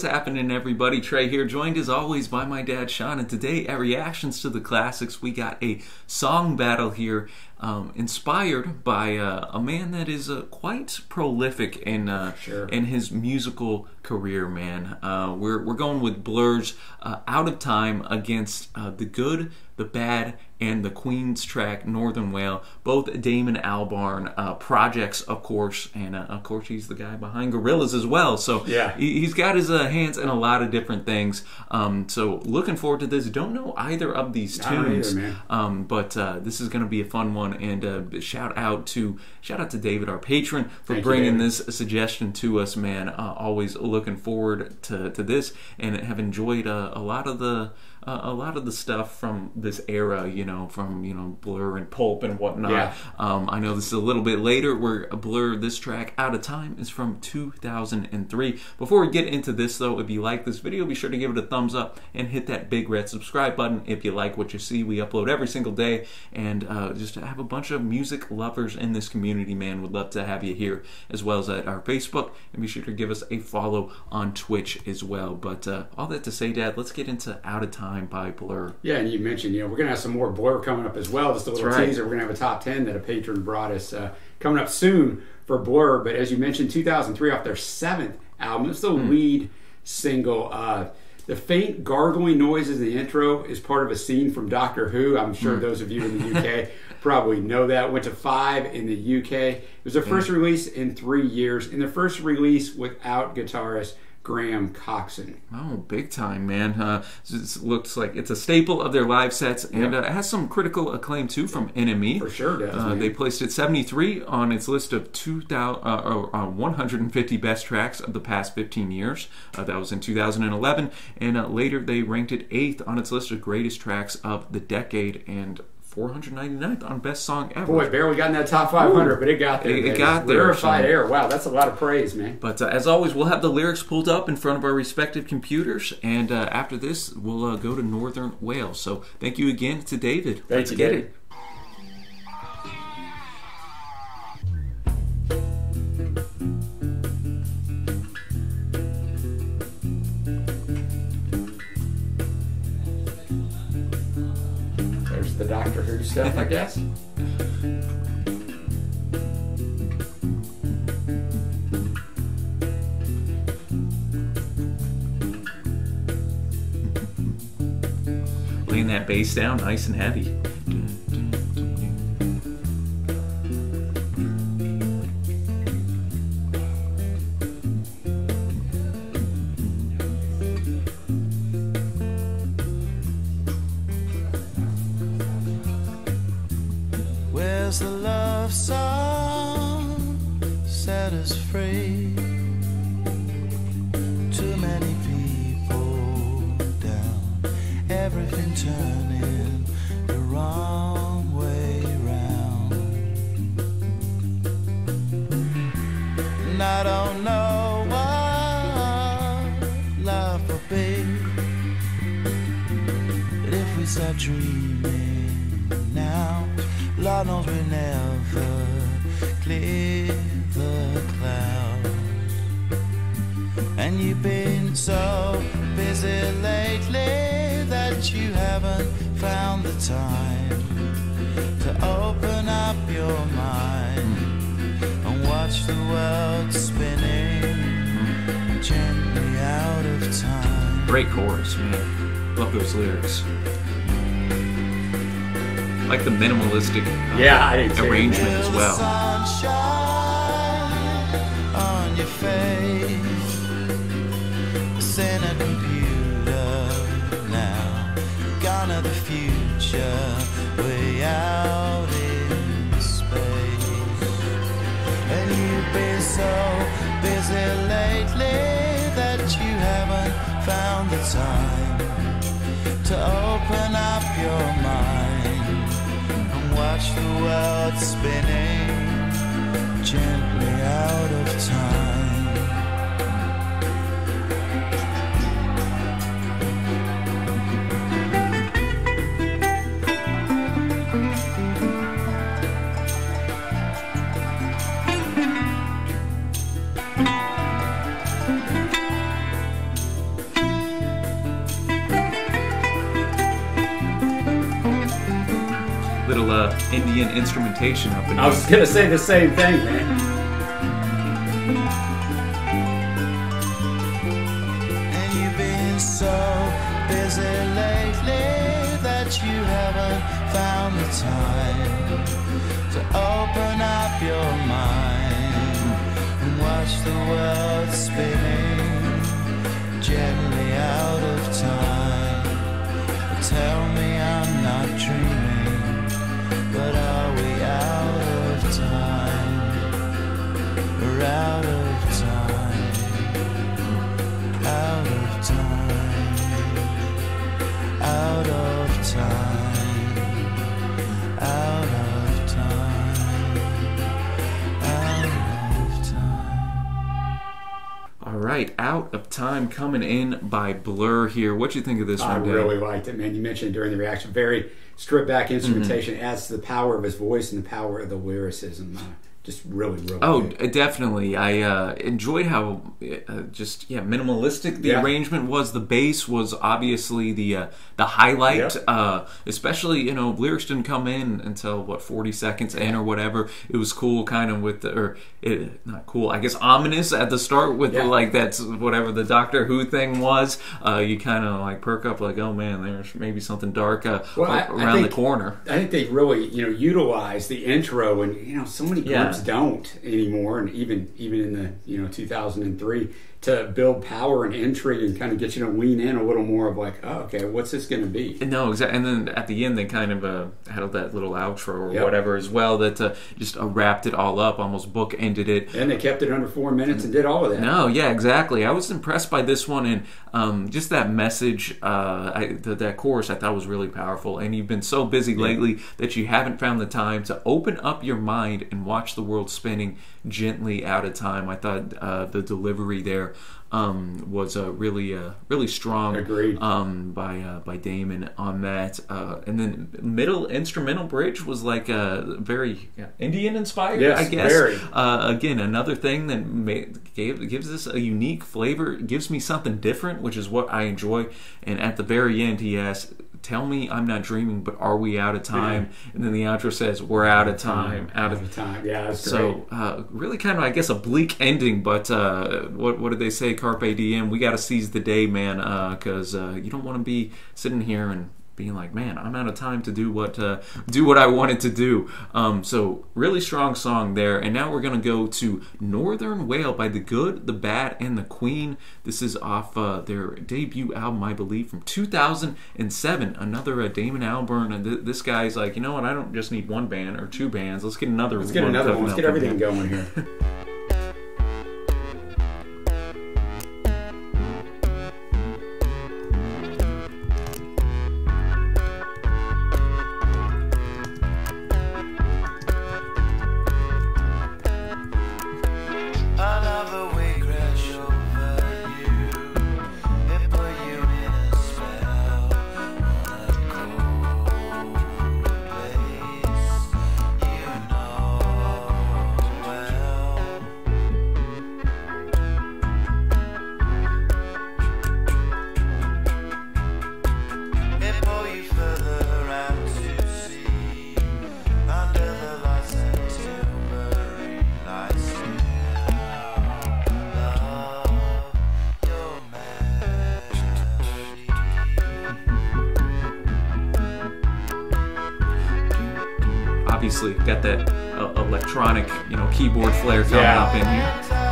What's happening, everybody? Trey here, joined as always by my dad Sean. And today, at Reactions to the Classics, we got a song battle here, um, inspired by uh, a man that is uh, quite prolific in uh, Sure. in his musical career. Man, uh, we're we're going with Blur's uh, "Out of Time" against uh, the good, the bad, and the Queen's track "Northern Whale." Both Damon Albarn uh, projects, of course, and uh, of course he's the guy behind Gorillaz as well. So Yeah. he- he's got his uh, hands in a lot of different things. Um, so looking forward to this. Don't know either of these don't tunes, either. Um, but uh, this is going to be a fun one. And uh, shout out to shout out to David, our patron, for Thank bringing David. this suggestion to us. Man, uh, always looking forward to, to this, and have enjoyed uh, a lot of the. Uh, a lot of the stuff from this era, you know, from you know Blur and Pulp and whatnot. Yeah. Um, I know this is a little bit later. Where Blur, this track "Out of Time" is from 2003. Before we get into this, though, if you like this video, be sure to give it a thumbs up and hit that big red subscribe button if you like what you see. We upload every single day, and uh, just to have a bunch of music lovers in this community, man, would love to have you here as well as at our Facebook, and be sure to give us a follow on Twitch as well. But uh, all that to say, Dad, let's get into "Out of Time" by Blur. Yeah, and you mentioned, you know, we're going to have some more Blur coming up as well. Just a little right. teaser. We're going to have a top 10 that a patron brought us uh, coming up soon for Blur. But as you mentioned, 2003 off their seventh album. It's the Hmm. lead single. Uh, the faint gargling noises in the intro is part of a scene from Doctor Who. I'm sure Hmm. those of you in the UK probably know that. Went to five in the UK. It was their first release in three years, and their first release without guitarist Graham Coxon. Oh, big time, man! Uh, it looks like it's a staple of their live sets, and uh, it has some critical acclaim too from NME. For sure does, Uh, they placed it 73 on its list of 2000, uh, uh, uh, 150 best tracks of the past 15 years. Uh, that was in 2011, and uh, later they ranked it eighth on its list of greatest tracks of the decade and 499th on best song ever. Boy, barely got in that top 500, but it got there. It- it got there, Rarefied so- air. Wow, that's a lot of praise, man. But uh, as always, we'll have the lyrics pulled up in front of our respective computers, and uh, after this, we'll uh, go to Northern Wales. So thank you again to David. Thank Let's you, get David. it. Who stuff, I guess. Laying that bass down nice and heavy. Love song set us free? Too many people down, everything turning the wrong way round. And I don't know what love will be. But if we start dreaming Never clear the clouds. And you've been so busy lately that you haven't found the time to open up your mind and watch the world spinning gently out of time. Great chorus, man. Love those lyrics. Like the minimalistic uh, Yeah, I did too, arrangement man. as Feel the well. sunshine watch the world spinning gently out of time. Indian instrumentation up in I here. was gonna say the same thing, man. And you've been so busy lately that you haven't found the time to open up your mind and watch the world spinning right, out of time coming in by Blur here. What do you think of this I one, Dan? really liked it, man. You mentioned during the reaction, very stripped back instrumentation Mm-hmm. adds to the power of his voice and the power of the lyricism. Just really, really. Oh, uh, definitely. I uh, enjoyed how uh, just yeah minimalistic the Yeah. arrangement was. The bass was obviously the uh, the highlight. Yep. Uh, especially you know lyrics didn't come in until what forty seconds in or whatever. It was cool, kind of with the or it, not cool. I guess ominous at the start with Yeah. the, like that's whatever the Doctor Who thing was. Uh, you kind of like perk up like oh man, there's maybe something dark uh, Well, I- I around think- the corner. I think they really, you know, utilize the intro, and you know, so many Yeah. Don't anymore, and even even in the you know 2003 to build power and intrigue and kind of get you to lean in a little more of like, oh, okay, what's this going to be? No, exactly. And then at the end, they kind of uh, had that little outro or Yep. whatever as well that uh, just uh, wrapped it all up, almost book ended it. And they kept it under four minutes and did all of that. No, yeah, exactly. I was impressed by this one, and um, just that message, uh, I, the, that chorus, I thought was really powerful. And you've been so busy lately that you haven't found the time to open up your mind and watch the world spinning gently out of time. I thought uh, the delivery there um, was uh, really, uh, really strong. Agreed. Um, by uh, by Damon on that, uh, and then middle instrumental bridge was like uh, very Indian inspired. Yes, I guess. very. Uh, again, another thing that gave, gives this a unique flavor, gives me something different, which is what I enjoy. And at the very end, he asks, "Tell me I'm not dreaming, but are we out of time?" And then the outro says, "We're out of time, out of." time. Yeah. So, uh, really, kind of, I guess, a bleak ending. But uh, what what did they say? Carpe diem. We got to seize the day, man, because uh, you don't want to be sitting here and being like, man, I'm out of time to do what uh, do what I wanted to do. Um, so, really strong song there. And now we're gonna go to Northern Whale by the Good, the Bad, and the Queen. This is off uh, their debut album, I believe, from 2007. Another uh, Damon Albarn. And th- this guy's like, you know what? I don't just need one band or two bands. Let's get another. Let's get another one. Let's get everything going here. electronic, you know, keyboard flair coming Yeah. up in here. Uh,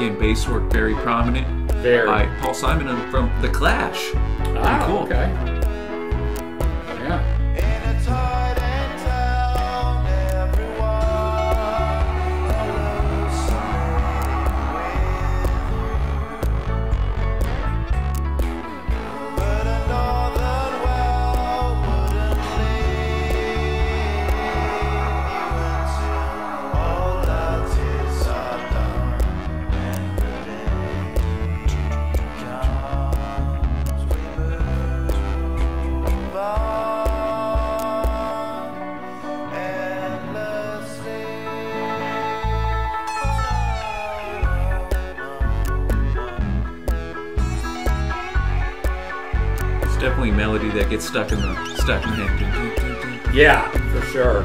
again, bass work very prominent Very. by Paul Simonon from The Clash. Ah, cool. okay. Definitely a melody that gets stuck in the stuck in the head. Yeah, for sure.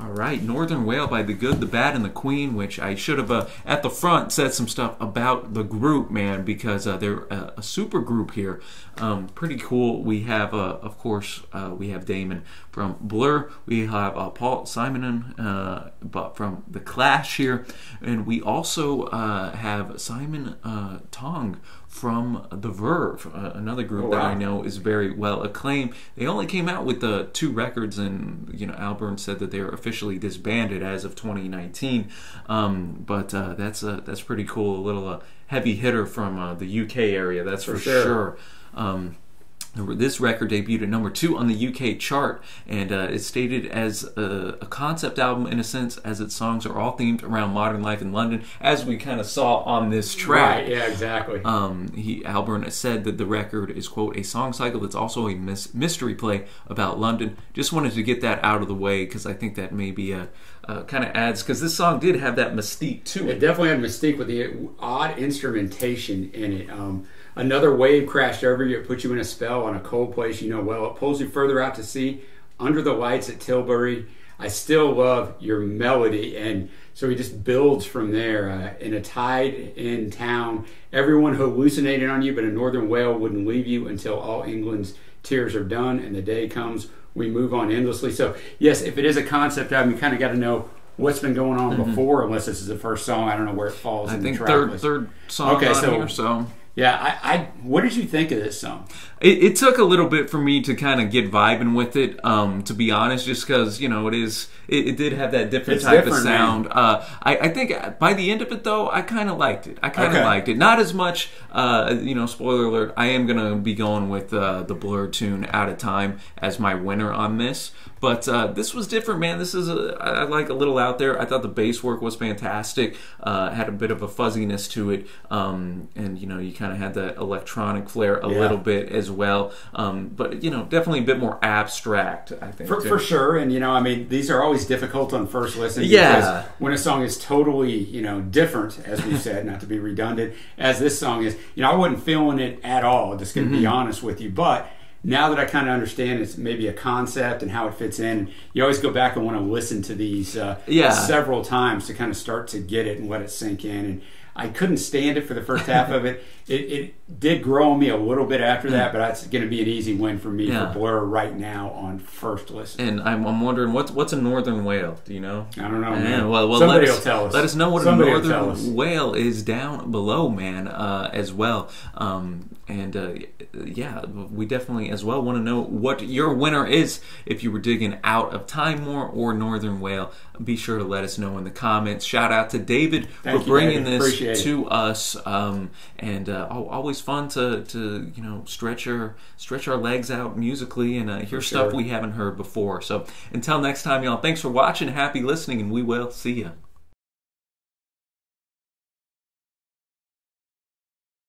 All right, Northern Whale by the Good, the Bad, and the Queen, which I should have uh, at the front said some stuff about the group, man, because uh, they're a, a super group here. Um, pretty cool. We have, uh, of course, uh, we have Damon from Blur. We have uh, Paul Simonon, uh, but from the Clash here, and we also uh, have Simon uh, Tong from The Verve, uh, another group Oh, that I know is very well acclaimed. They only came out with the two records, and you know, Albarn said that they were officially disbanded as of 2019. Um, but uh, that's uh, that's pretty cool. A little uh, heavy hitter from uh, the UK area, that's for, For sure. sure. Um, this record debuted at number two on the UK chart, and uh, it's stated as a, a concept album in a sense, as its songs are all themed around modern life in London, as we kind of saw on this track. Right, yeah, exactly. Um, he Albarn said that the record is quote a song cycle that's also a mis- mystery play about London. Just wanted to get that out of the way because I think that maybe uh, uh, kind of adds because this song did have that mystique to It it. definitely had mystique with the odd instrumentation in it. Um, another wave crashed over you. It put you in a spell on a cold place you know well. It pulls you further out to sea, under the lights at Tilbury. I still love your melody, and so he just builds from there. Uh, in a tide in town, everyone hallucinated on you, but a northern whale wouldn't leave you until all England's tears are done and the day comes. We move on endlessly. So yes, if it is a concept album, you kind of got to know what's been going on before, unless this is the first song. I don't know where it falls. I in think the track third list. third song Okay, so- here. So Yeah, I, I. What did you think of this song? it, it took a little bit for me to kind of get vibing with it. Um, to be honest, just because you know it is, it, it did have that different It's type of different, man. sound. Uh, I, I think by the end of it though, I kind of liked it. I kind of Okay. liked it. Not as much. Uh, you know, spoiler alert. I am gonna be going with uh, the Blur tune "Out of Time" as my winner on this. But uh, this was different, man. This is a, I I like a little out there. I thought the bass work was fantastic. Uh, had a bit of a fuzziness to it, um, and you know, you kind of had that electronic flair a Yeah. little bit as well. Um, but you know, definitely a bit more abstract. I think For, for sure, and you know, I mean, these are always difficult on first listen. Yeah. because when a song is totally, you know, different, as we've said, not to be redundant, as this song is, you know, I wasn't feeling it at all. Just going to Mm-hmm. be honest with you, but. Now that I kind of understand it's maybe a concept and how it fits in, you always go back and want to listen to these uh, Yeah. several times to kind of start to get it and let it sink in. And I couldn't stand it for the first half of it. It, it did grow on me a little bit after that, but that's going to be an easy win for me Mm. Yeah. for Blur right now on first listen. And I'm, I'm wondering what's what's a northern whale? Do you know? I don't know, Yeah, man. well, well, Somebody let us, will tell us. Let us know what Somebody a will tell us. northern whale is down below, man, uh, as well. Um, and uh, yeah, we definitely as well want to know what your winner is. If you were digging out of Timor or Northern Whale, be sure to let us know in the comments. Shout out to David Thank for you, bringing David. this Appreciate it. to us, um, and uh, always fun to, to you know stretch our stretch our legs out musically and uh, hear stuff sure. we haven't heard before. So until next time, y'all, thanks for watching, happy listening, and we will see you.